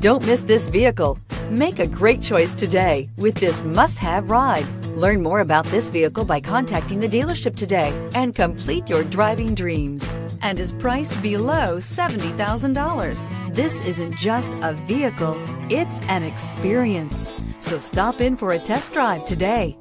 Don't miss this vehicle. Make a great choice today with this must-have ride. Learn more about this vehicle by contacting the dealership today and complete your driving dreams and is priced below $70,000. This isn't just a vehicle, it's an experience. So stop in for a test drive today.